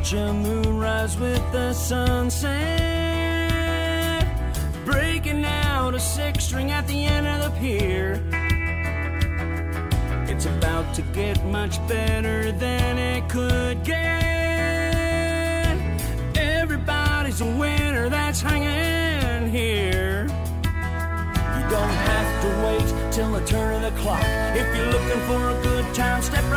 Watch a moonrise with the sunset. Breaking out a six string at the end of the pier. It's about to get much better than it could get. Everybody's a winner that's hanging here. You don't have to wait till the turn of the clock. If you're looking for a good time, step